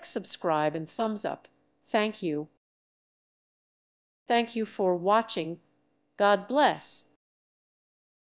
Click subscribe and thumbs up. Thank you. Thank you for watching. God bless.